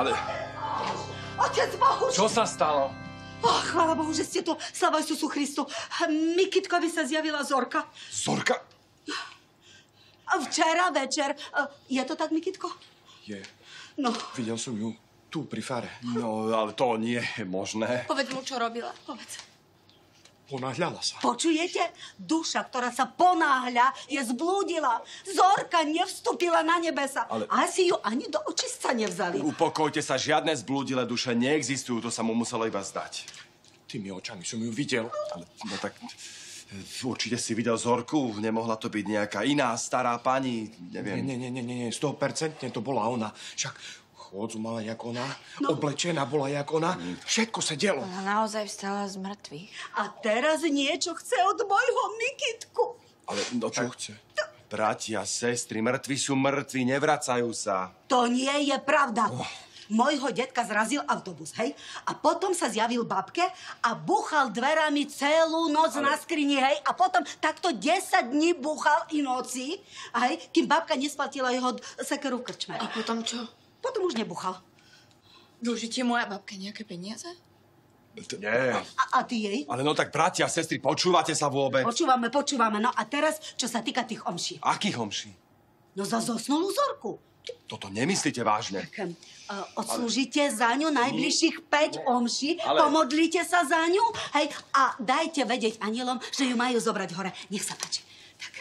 Ale Otec Bohuž! čo sa stalo? Oh, chvála Bohu, že ste tu. Slava Isusu Christu. Mikitkovi sa zjavila Zorka. Zorka? Včera večer. E, Je to tak, Mikitko? Je. No, Videl som ju tu pri fare. No, ale to nie je možné. Povedz mu, čo robila. povedz. Ponáhľala sa. Počujete? Duša, ktorá sa ponáhľa, je zblúdila. Zorka nevstúpila na nebesa. Ale- Asi ju ani do očistca nevzali. Upokojte sa, žiadne zblúdile duše neexistujú, to sa mu muselo iba zdať. Tými očami som ju videl. Ale, no tak, e, určite si videl Zorku, nemohla to byť nejaká iná stará pani, neviem. nie, nie, nie, nie, nie, 100% to bola ona. Však chôdzu mala jak ona, no. oblečená bola jak ona, všetko sa dielo. Ona naozaj vstala z mŕtvych. A teraz niečo chce od môjho Mikitku. Ale no Čo chce? Bratia, sestry, mŕtvi sú mŕtvi, nevracajú sa. To nie je pravda. Mojho detka zrazil autobus, hej? A potom sa zjavil babke a buchal dverami celú noc Ale... na skrini, hej? A potom takto 10 dní buchal i noci, hej? Kým babka nesplatila jeho sekeru v krčme. A potom čo? Potom už nebuchal. Dlží ti moja babka nejaké peniaze? Nie. A, a ty jej? Ale no tak, bratia, sestry, počúvate sa vôbec? Počúvame, počúvame. No a teraz, čo sa týka tých omší. Akých homší? No za zosnulú zorku. Toto nemyslíte vážne. Hm, uh, odslúžite za ňu najbližších 5 omší, Ale- pomodlite sa za ňu, hej, a dajte vedieť anielom, že ju majú zobrať hore. Nech sa páči. Tak.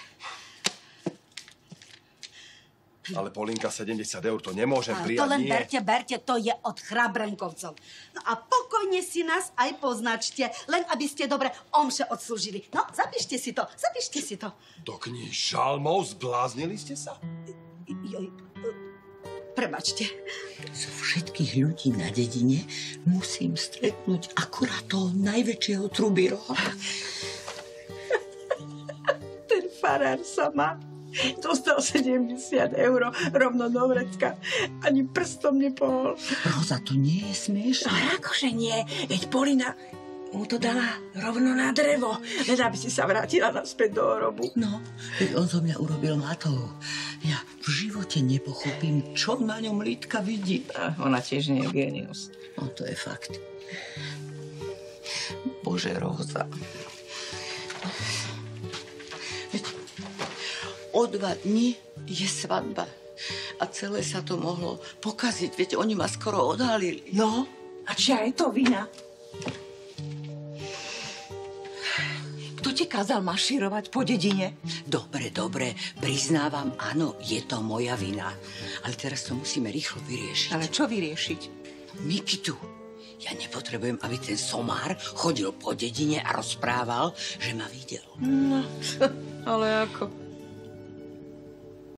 Ale Polinka, 70 eur, to nemôžem Ale prijať, to len nie. berte, berte, to je od chrabrenkovcov. No a pokojne si nás aj poznačte, len aby ste dobre omše odslúžili. No, zapíšte si to, zapíšte si to. Do kníh žalmov zbláznili ste sa? Joj, prebačte. Zo všetkých ľudí na dedine musím stretnúť akurát toho najväčšieho trubiroha. Ten farár sa má. Dostal 70 eur rovno do vrecka. Ani prstom nepohol. Roza, to nie je smiešné. A akože nie, veď Polina mu to dala rovno na drevo, len aby si sa vrátila naspäť do orobu. No, veď on zo mňa urobil matov. Ja v živote nepochopím, čo na ňom Lítka vidí. A ona tiež nie je genius. No, to je fakt. Bože, Roza. O dva dni je svadba. A celé sa to mohlo pokaziť, veď oni ma skoro odhalili. No, a či aj to vina? Kto ti kázal mašírovať po dedine? Dobre, dobre, priznávam, áno, je to moja vina. Ale teraz to musíme rýchlo vyriešiť. Ale čo vyriešiť? Mikitu, ja nepotrebujem, aby ten somár chodil po dedine a rozprával, že ma videl. No, ale ako?